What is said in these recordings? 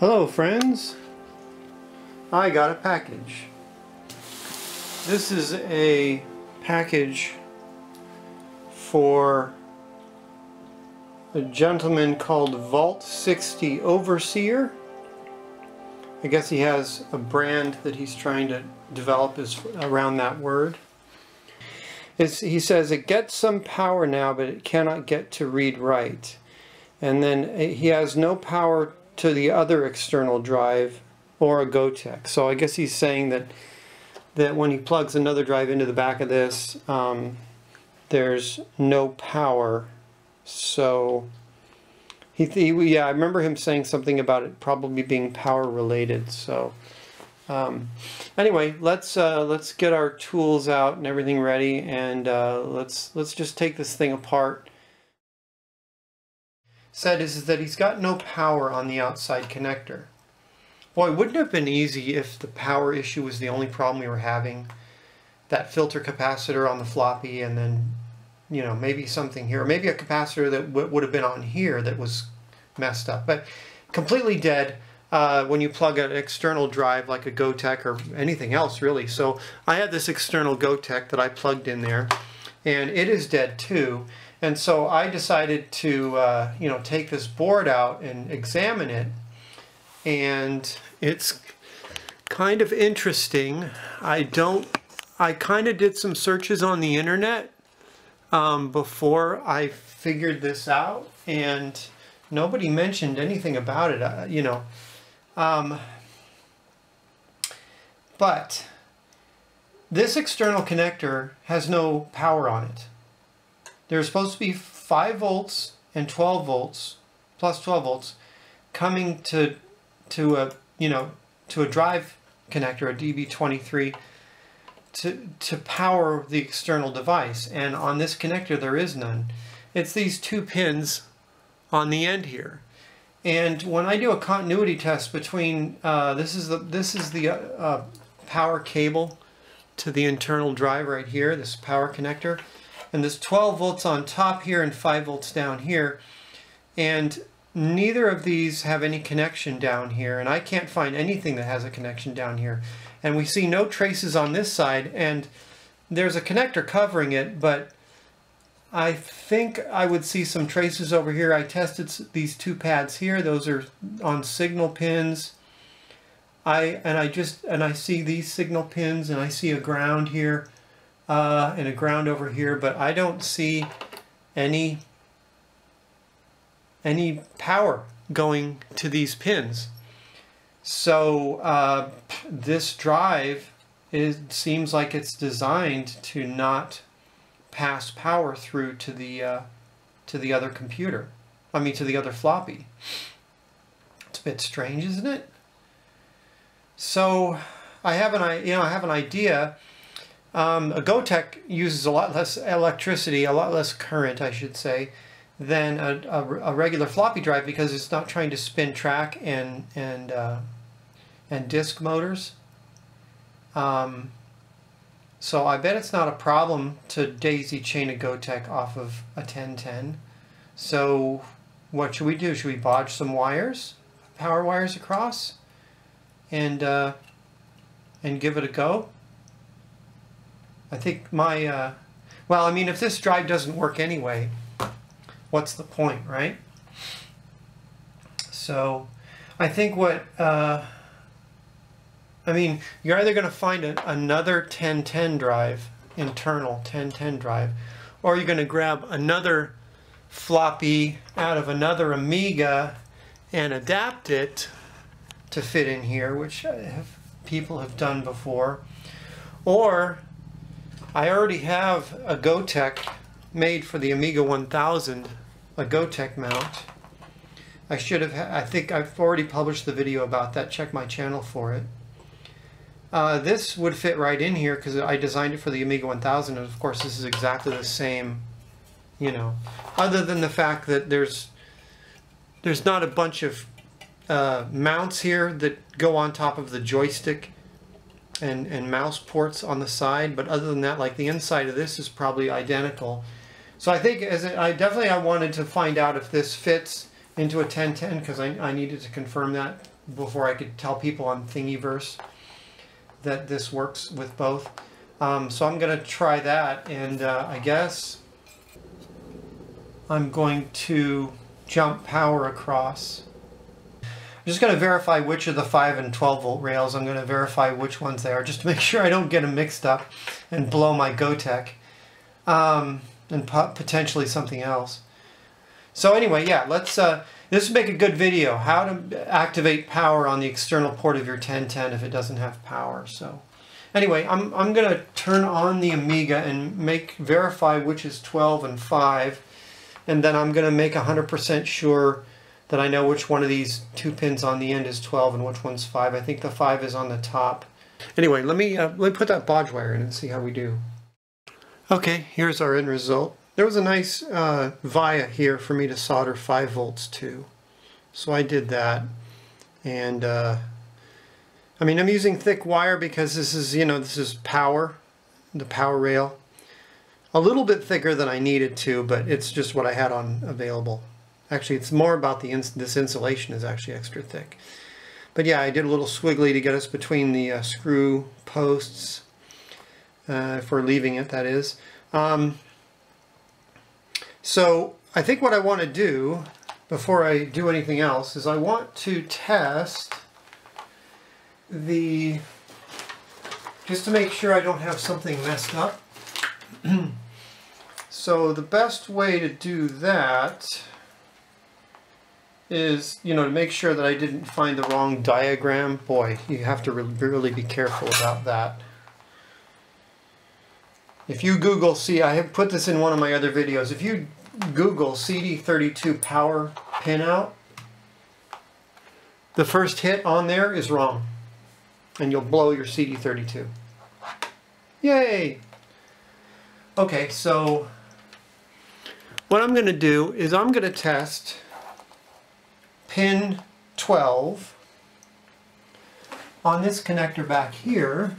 Hello friends. I got a package. This is a package for a gentleman called Vault 60 Overseer. I guess he has a brand that he's trying to develop is around that word. It's, he says it gets some power now but it cannot get to read write. And then eh, he has no power to the other external drive or a Gotek. So I guess he's saying that that when he plugs another drive into the back of this, um, there's no power. So he, he, yeah, I remember him saying something about it probably being power related. So um, anyway, let's uh, let's get our tools out and everything ready, and uh, let's let's just take this thing apart said is, is that he's got no power on the outside connector. Boy, it wouldn't it have been easy if the power issue was the only problem we were having? That filter capacitor on the floppy and then, you know, maybe something here. Maybe a capacitor that would have been on here that was messed up. But completely dead uh, when you plug an external drive like a Gotek or anything else really. So I had this external Gotek that I plugged in there and it is dead too. And so I decided to, uh, you know, take this board out and examine it. And it's kind of interesting. I don't, I kind of did some searches on the internet um, before I figured this out. And nobody mentioned anything about it, uh, you know. Um, but this external connector has no power on it there's supposed to be 5 volts and 12 volts plus 12 volts coming to to a you know to a drive connector a DB23 to to power the external device. And on this connector there is none. It's these two pins on the end here. And when I do a continuity test between uh, this is the this is the uh, uh, power cable to the internal drive right here this power connector and there's 12 volts on top here and 5 volts down here and neither of these have any connection down here and I can't find anything that has a connection down here and we see no traces on this side and there's a connector covering it but I think I would see some traces over here. I tested these two pads here. Those are on signal pins. I and I just and I see these signal pins and I see a ground here uh, and a ground over here, but I don't see any any power going to these pins. So uh, this drive it seems like it's designed to not pass power through to the uh, to the other computer. I mean to the other floppy. It's a bit strange, isn't it? So I have an you know I have an idea um, a Gotek uses a lot less electricity, a lot less current, I should say, than a, a, a regular floppy drive because it's not trying to spin track and and uh, and disk motors. Um, so I bet it's not a problem to daisy chain a Gotek off of a 1010. So what should we do? Should we bodge some wires, power wires across, and uh, and give it a go? I think my, uh, well, I mean, if this drive doesn't work anyway, what's the point, right? So I think what, uh, I mean, you're either going to find a, another 1010 drive, internal 1010 drive, or you're going to grab another floppy out of another Amiga and adapt it to fit in here, which have, people have done before. Or I already have a Gotek made for the Amiga 1000, a Gotek mount. I should have, I think I've already published the video about that. Check my channel for it. Uh, this would fit right in here because I designed it for the Amiga 1000 and of course this is exactly the same, you know, other than the fact that there's there's not a bunch of uh, mounts here that go on top of the joystick and, and mouse ports on the side, but other than that, like the inside of this is probably identical. So I think as it, I definitely I wanted to find out if this fits into a 1010 because I, I needed to confirm that before I could tell people on Thingiverse that this works with both. Um, so I'm going to try that, and uh, I guess I'm going to jump power across. Just going to verify which of the 5 and 12 volt rails. I'm going to verify which ones they are just to make sure I don't get them mixed up and blow my Gotek um, and potentially something else. So anyway, yeah, let's. Uh, this would make a good video. How to activate power on the external port of your 1010 if it doesn't have power. So anyway, I'm I'm gonna turn on the Amiga and make verify which is 12 and 5, and then I'm gonna make 100% sure that I know which one of these two pins on the end is 12 and which one's 5. I think the 5 is on the top. Anyway, let me uh, let me put that bodge wire in and see how we do. Okay, here's our end result. There was a nice uh, via here for me to solder 5 volts to. So I did that. And uh, I mean, I'm using thick wire because this is, you know, this is power, the power rail. A little bit thicker than I needed to, but it's just what I had on available. Actually, it's more about the ins this insulation is actually extra thick. But yeah, I did a little squiggly to get us between the uh, screw posts, uh, if we're leaving it, that is. Um, so I think what I want to do before I do anything else is I want to test the, just to make sure I don't have something messed up. so the best way to do that is, you know, to make sure that I didn't find the wrong diagram. Boy, you have to really be careful about that. If you Google, see, I have put this in one of my other videos. If you Google CD32 power pinout, the first hit on there is wrong. And you'll blow your CD32. Yay! Okay, so what I'm going to do is I'm going to test pin 12 on this connector back here.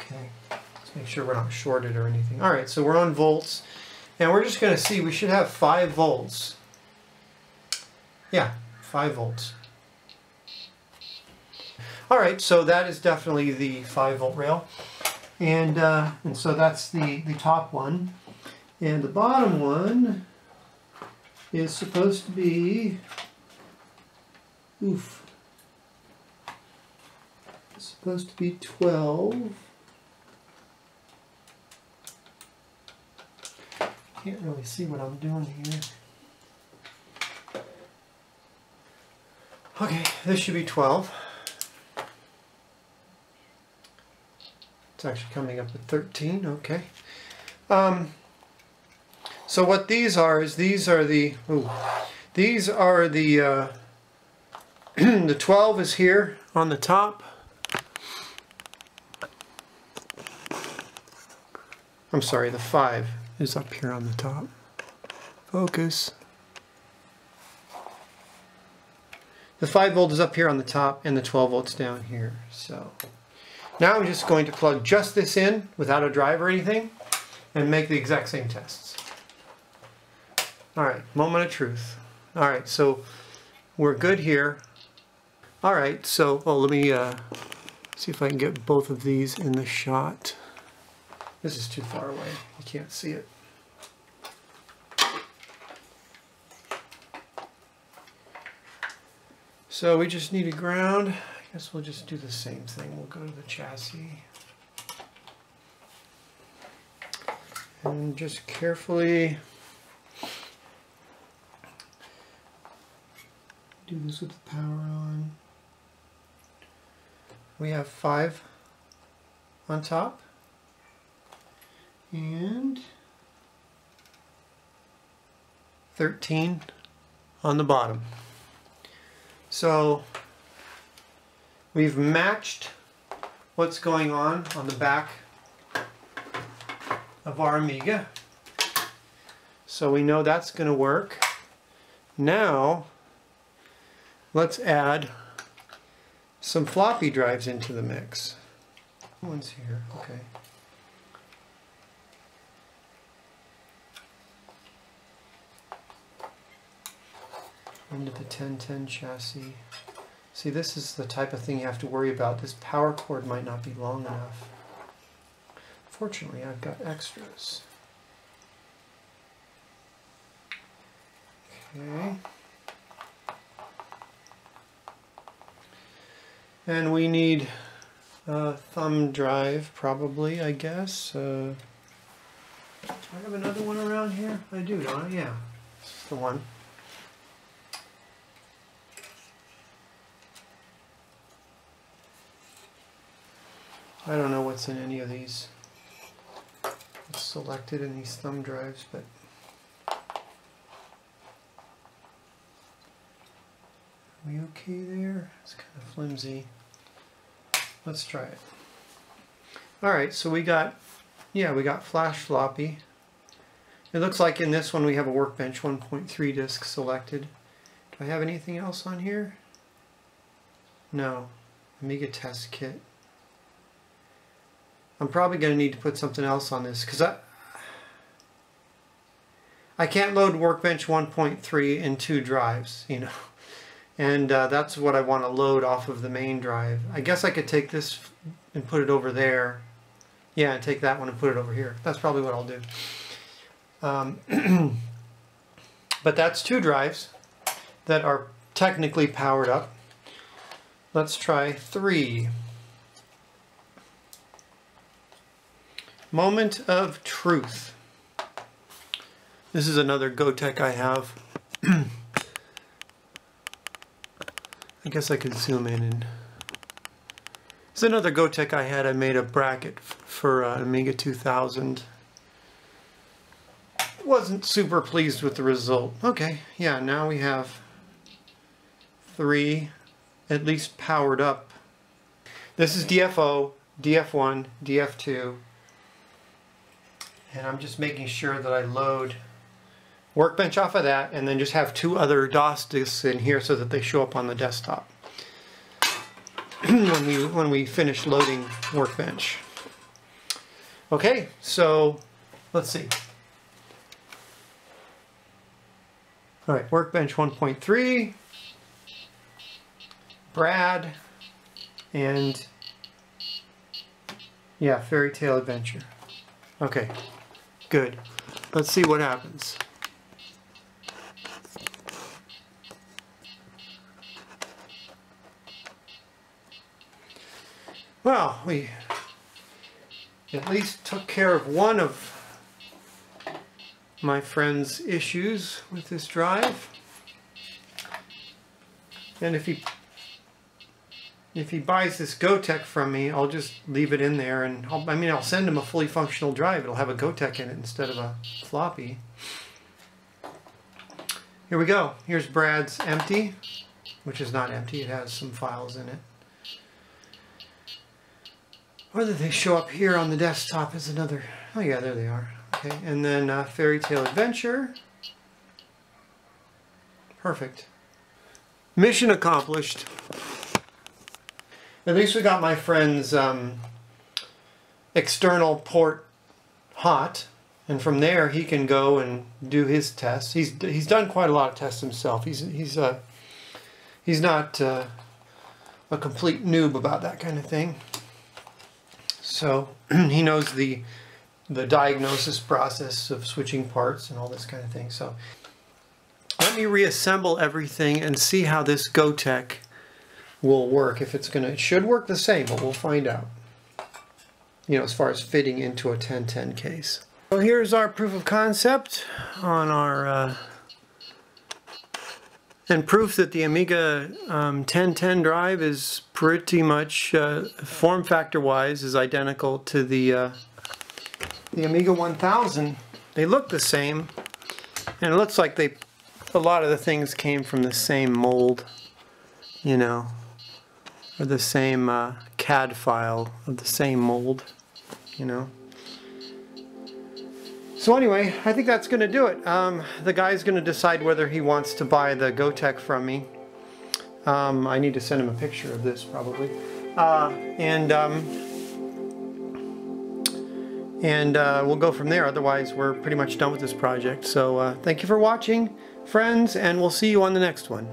Okay, let's make sure we're not shorted or anything. All right, so we're on volts. And we're just going to see, we should have 5 volts. Yeah, 5 volts. Alright, so that is definitely the 5 volt rail. And, uh, and so that's the, the top one. And the bottom one is supposed to be, oof, it's supposed to be 12. Can't really see what I'm doing here. Okay, this should be 12. It's actually coming up at 13, okay. Um, so what these are is these are the, ooh, these are the, uh, the 12 is here on the top. I'm sorry, the 5 is up here on the top. Focus. The 5 volt is up here on the top and the 12 volts down here. So now I'm just going to plug just this in without a drive or anything and make the exact same tests. Alright, moment of truth. Alright, so we're good here. Alright, so oh, let me uh, see if I can get both of these in the shot. This is too far away. You can't see it. So we just need a ground. I guess we'll just do the same thing. We'll go to the chassis. And just carefully do this with the power on. We have five on top and 13 on the bottom. So we've matched what's going on on the back of our Amiga. So we know that's going to work. Now let's add some floppy drives into the mix. One's here, okay. into the 1010 chassis. See, this is the type of thing you have to worry about. This power cord might not be long enough. Fortunately, I've got extras. Okay. And we need a thumb drive, probably, I guess. Uh, do I have another one around here? I do, don't I? Yeah, this is the one. I don't know what's in any of these it's selected in these thumb drives, but are we okay there? It's kind of flimsy. Let's try it. Alright, so we got, yeah, we got FlashFloppy. It looks like in this one we have a Workbench 1.3 disk selected. Do I have anything else on here? No. Amiga test kit. I'm probably going to need to put something else on this because I I can't load Workbench 1.3 in two drives, you know, and uh, that's what I want to load off of the main drive. I guess I could take this and put it over there. Yeah, and take that one and put it over here. That's probably what I'll do. Um, but that's two drives that are technically powered up. Let's try three. Moment of Truth. This is another Gotek I have. I guess I could zoom in and... It's another Gotek I had. I made a bracket for uh, Amiga 2000. Wasn't super pleased with the result. Okay, yeah, now we have three at least powered up. This is DF0, DF1, DF2, and I'm just making sure that I load Workbench off of that and then just have two other DOS disks in here so that they show up on the desktop when we when we finish loading Workbench. Okay, so let's see. All right, Workbench 1.3, Brad, and yeah, Faery Tale Adventure. Okay, Good. Let's see what happens. Well, we at least took care of one of my friend's issues with this drive. And if he if he buys this Gotek from me, I'll just leave it in there, and I'll, I mean, I'll send him a fully functional drive. It'll have a Gotek in it instead of a floppy. Here we go. Here's Brad's empty, which is not empty. It has some files in it. Whether they show up here on the desktop is another... Oh yeah, there they are. Okay, and then uh, Faery Tale Adventure. Perfect. Mission accomplished. At least we got my friend's um, external port hot, and from there he can go and do his tests. He's he's done quite a lot of tests himself. He's he's uh, he's not uh, a complete noob about that kind of thing. So he knows the the diagnosis process of switching parts and all this kind of thing. So let me reassemble everything and see how this Gotek will work. If it's going to, it should work the same, but we'll find out. You know, as far as fitting into a 1010 case. So here's our proof of concept on our, uh, and proof that the Amiga um, 1010 drive is pretty much, uh, form factor wise, is identical to the, uh, the Amiga 1000. They look the same, and it looks like they, a lot of the things came from the same mold, you know or the same uh, CAD file of the same mold, you know. So anyway, I think that's going to do it. Um, the guy's going to decide whether he wants to buy the Gotek from me. Um, I need to send him a picture of this probably. Uh, and um, and uh, we'll go from there. Otherwise, we're pretty much done with this project. So uh, thank you for watching, friends, and we'll see you on the next one.